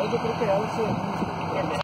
我就觉得也是。